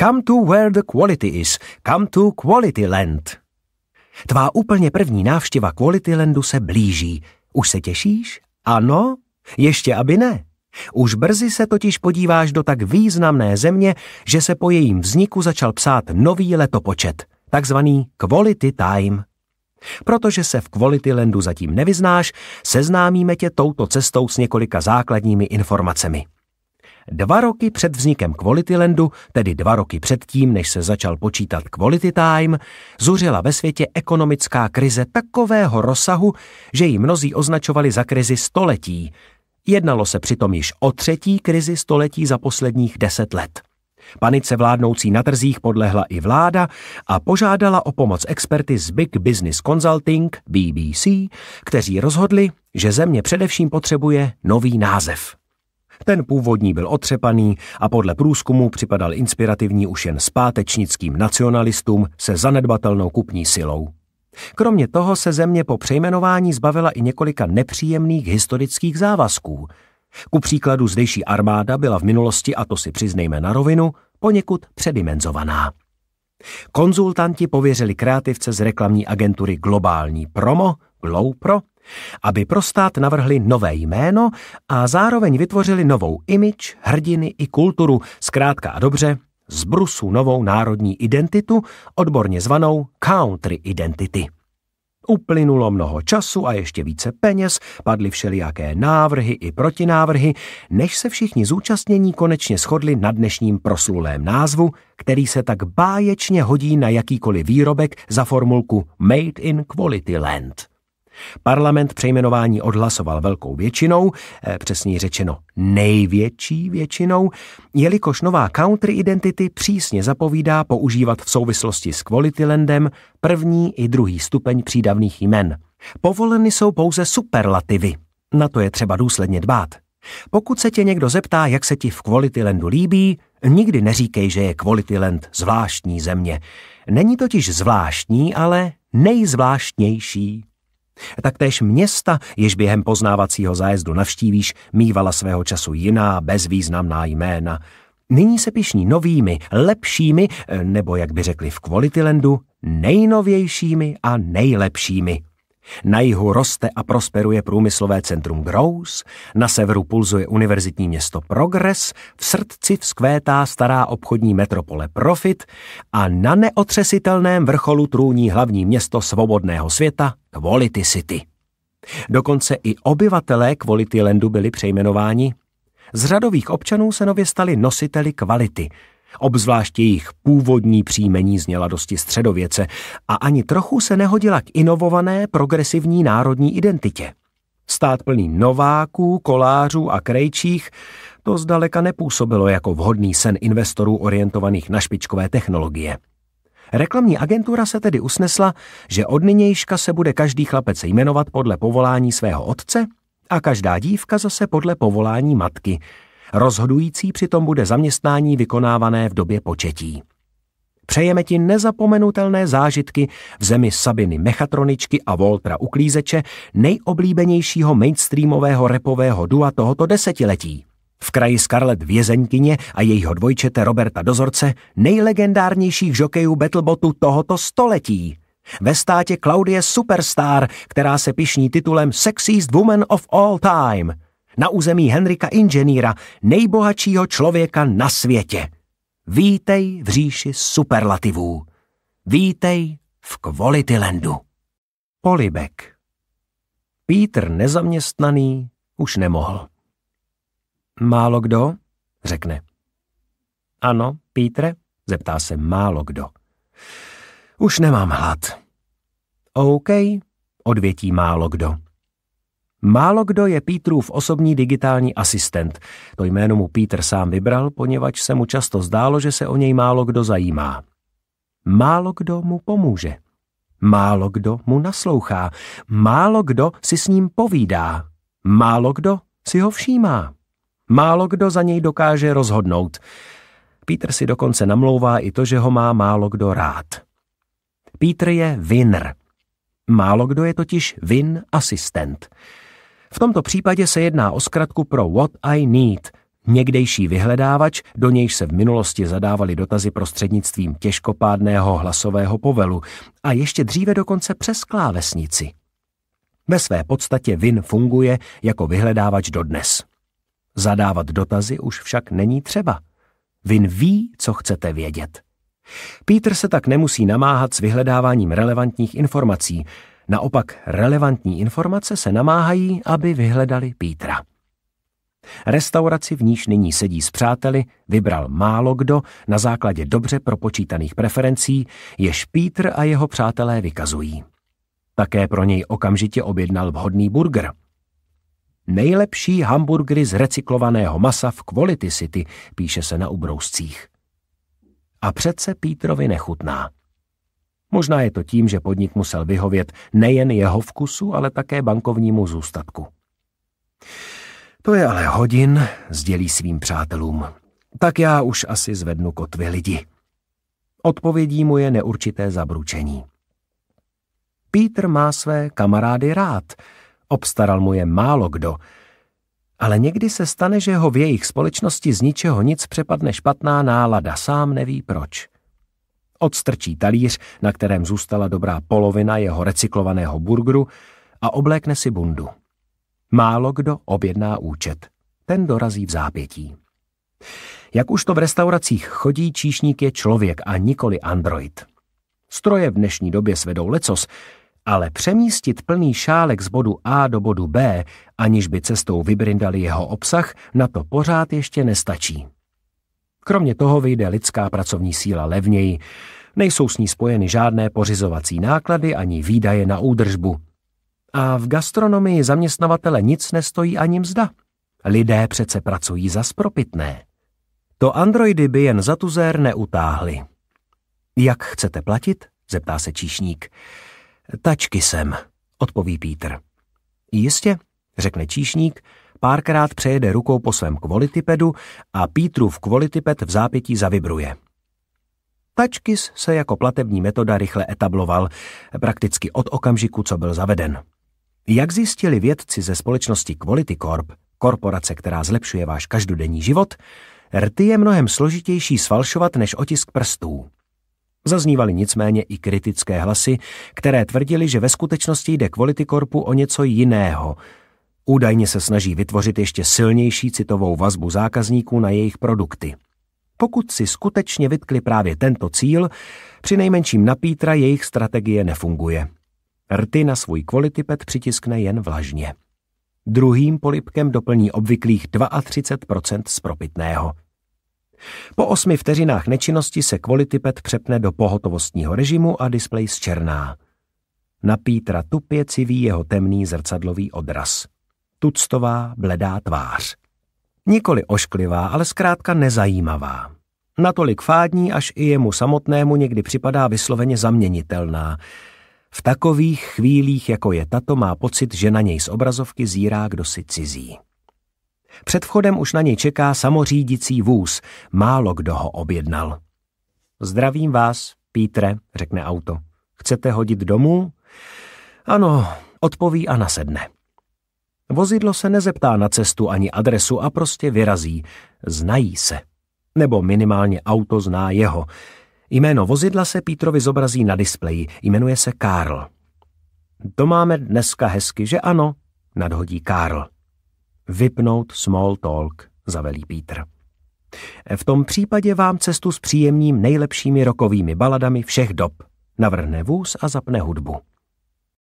Come to where the quality is. Come to Quality Land. Tvá úplně první návštěva Quality Landu se blíží. Už se těšíš? Ano? Ještě aby ne. Už brzy se totiž podíváš do tak významné země, že se po jejím vzniku začal psát nový letopočet, takzvaný Quality Time. Protože se v Quality Landu zatím nevyznáš, seznámíme tě touto cestou s několika základními informacemi. Dva roky před vznikem Quality Landu, tedy dva roky předtím, než se začal počítat Quality Time, zuřila ve světě ekonomická krize takového rozsahu, že ji mnozí označovali za krizi století. Jednalo se přitom již o třetí krizi století za posledních deset let. Panice vládnoucí na trzích podlehla i vláda a požádala o pomoc experty z Big Business Consulting, BBC, kteří rozhodli, že země především potřebuje nový název. Ten původní byl otřepaný a podle průzkumu připadal inspirativní už jen zpátečnickým nacionalistům se zanedbatelnou kupní silou. Kromě toho se země po přejmenování zbavila i několika nepříjemných historických závazků. Ku příkladu zdejší armáda byla v minulosti, a to si přiznejme na rovinu, poněkud předimenzovaná. Konzultanti pověřili kreativce z reklamní agentury Globální Promo, GlowPro, aby pro stát navrhli nové jméno a zároveň vytvořili novou image, hrdiny i kulturu, zkrátka a dobře, z brusu novou národní identitu, odborně zvanou country identity. Uplynulo mnoho času a ještě více peněz, padly všelijaké návrhy i protinávrhy, než se všichni zúčastnění konečně shodli na dnešním proslulém názvu, který se tak báječně hodí na jakýkoliv výrobek za formulku Made in Quality Land. Parlament přejmenování odhlasoval velkou většinou, eh, přesněji řečeno největší většinou, jelikož nová country identity přísně zapovídá používat v souvislosti s Qualitylandem první i druhý stupeň přídavných jmen. Povoleny jsou pouze superlativy. Na to je třeba důsledně dbát. Pokud se tě někdo zeptá, jak se ti v Qualitylandu líbí, nikdy neříkej, že je Qualityland zvláštní země. Není totiž zvláštní, ale nejzvláštnější. Taktéž města, jež během poznávacího zájezdu navštívíš, mývala svého času jiná bezvýznamná jména. Nyní se pišní novými, lepšími, nebo jak by řekli v Qualitylandu, nejnovějšími a nejlepšími. Na jihu roste a prosperuje průmyslové centrum Grous, na severu pulzuje univerzitní město Progress, v srdci vzkvétá stará obchodní metropole Profit a na neotřesitelném vrcholu trůní hlavní město svobodného světa Quality City. Dokonce i obyvatelé Quality Landu byli přejmenováni. Z řadových občanů se nově stali nositeli kvality – Obzvlášť jejich původní příjmení zněla dosti středověce a ani trochu se nehodila k inovované progresivní národní identitě. Stát plný nováků, kolářů a krejčích to zdaleka nepůsobilo jako vhodný sen investorů orientovaných na špičkové technologie. Reklamní agentura se tedy usnesla, že od nynějška se bude každý chlapec jmenovat podle povolání svého otce a každá dívka zase podle povolání matky – Rozhodující přitom bude zaměstnání vykonávané v době početí. Přejeme ti nezapomenutelné zážitky v zemi Sabiny Mechatroničky a Voltra Uklízeče, nejoblíbenějšího mainstreamového repového dua tohoto desetiletí. V kraji Scarlett Vězeňkyně a jejího dvojčete Roberta Dozorce, nejlegendárnějších žokejů Battlebotu tohoto století. Ve státě Claudie Superstar, která se pišní titulem Sexiest Woman of All Time – na území Henrika Inženýra, nejbohatšího člověka na světě. Vítej v říši superlativů. Vítej v Qualitylandu. Polibek. Pítr nezaměstnaný už nemohl. Málo kdo? řekne. Ano, Pítre? zeptá se málo kdo. Už nemám hlad. OK, odvětí málo kdo. Málo kdo je Pítrův osobní digitální asistent. To jméno mu Pítr sám vybral, poněvadž se mu často zdálo, že se o něj málo kdo zajímá. Málo kdo mu pomůže. Málo kdo mu naslouchá. Málo kdo si s ním povídá. Málo kdo si ho všímá. Málo kdo za něj dokáže rozhodnout. Pítr si dokonce namlouvá i to, že ho má málo kdo rád. Pítr je winner. Málo kdo je totiž win asistent. V tomto případě se jedná o zkratku pro what I need, Někdejší vyhledávač, do nějž se v minulosti zadávali dotazy prostřednictvím těžkopádného hlasového povelu a ještě dříve dokonce přes klávesnici. Ve své podstatě Vin funguje jako vyhledávač dodnes. Zadávat dotazy už však není třeba. Vin ví, co chcete vědět. Peter se tak nemusí namáhat s vyhledáváním relevantních informací. Naopak relevantní informace se namáhají, aby vyhledali Petra. Restauraci, v níž nyní sedí s přáteli, vybral málo kdo na základě dobře propočítaných preferencí, jež Peter a jeho přátelé vykazují. Také pro něj okamžitě objednal vhodný burger. Nejlepší hamburgery z recyklovaného masa v Quality City, píše se na ubrouscích. A přece Pítrovi nechutná. Možná je to tím, že podnik musel vyhovět nejen jeho vkusu, ale také bankovnímu zůstatku. To je ale hodin, sdělí svým přátelům. Tak já už asi zvednu kotvy lidi. Odpovědí mu je neurčité zabručení. Pítr má své kamarády rád, obstaral mu je málo kdo, ale někdy se stane, že ho v jejich společnosti z ničeho nic přepadne špatná nálada, sám neví proč. Odstrčí talíř, na kterém zůstala dobrá polovina jeho recyklovaného burgeru a oblékne si bundu. Málo kdo objedná účet. Ten dorazí v zápětí. Jak už to v restauracích chodí, číšník je člověk a nikoli android. Stroje v dnešní době svedou lecos, ale přemístit plný šálek z bodu A do bodu B, aniž by cestou vybrindali jeho obsah, na to pořád ještě nestačí. Kromě toho vyjde lidská pracovní síla levněji, nejsou s ní spojeny žádné pořizovací náklady ani výdaje na údržbu. A v gastronomii zaměstnavatele nic nestojí ani mzda. Lidé přece pracují za spropitné. To androidy by jen za tuzér neutáhly. Jak chcete platit? zeptá se číšník. Tačky jsem, odpoví Pítr. Jistě, řekne číšník, párkrát přejede rukou po svém kvalitypedu a Pítrův kvalityped v zápětí zavibruje. Tačkis se jako platební metoda rychle etabloval, prakticky od okamžiku, co byl zaveden. Jak zjistili vědci ze společnosti Quality Corp, korporace, která zlepšuje váš každodenní život, rty je mnohem složitější sfalšovat než otisk prstů. Zaznívaly nicméně i kritické hlasy, které tvrdili, že ve skutečnosti jde Quality Corpu o něco jiného. Údajně se snaží vytvořit ještě silnější citovou vazbu zákazníků na jejich produkty. Pokud si skutečně vytkli právě tento cíl, při nejmenším na Pítra jejich strategie nefunguje. Rty na svůj kvalitipet přitiskne jen vlažně. Druhým polipkem doplní obvyklých 32% z propitného. Po osmi vteřinách nečinnosti se kvalitipet přepne do pohotovostního režimu a displej zčerná. Na Pítra tupě civí jeho temný zrcadlový odraz. Tuctová, bledá tvář. Nikoli ošklivá, ale zkrátka nezajímavá. Natolik fádní, až i jemu samotnému někdy připadá vysloveně zaměnitelná – v takových chvílích, jako je tato, má pocit, že na něj z obrazovky zírá kdosi cizí. Před vchodem už na něj čeká samořídící vůz, málo kdo ho objednal. Zdravím vás, Pítre, řekne auto. Chcete hodit domů? Ano, odpoví a nasedne. Vozidlo se nezeptá na cestu ani adresu a prostě vyrazí. Znají se. Nebo minimálně auto zná jeho. Jméno vozidla se Pítrovi zobrazí na displeji, jmenuje se Karl. To máme dneska hezky, že ano, nadhodí Karl. Vypnout small talk, zavelí Pítr. V tom případě vám cestu s příjemným nejlepšími rokovými baladami všech dob. Navrhne vůz a zapne hudbu.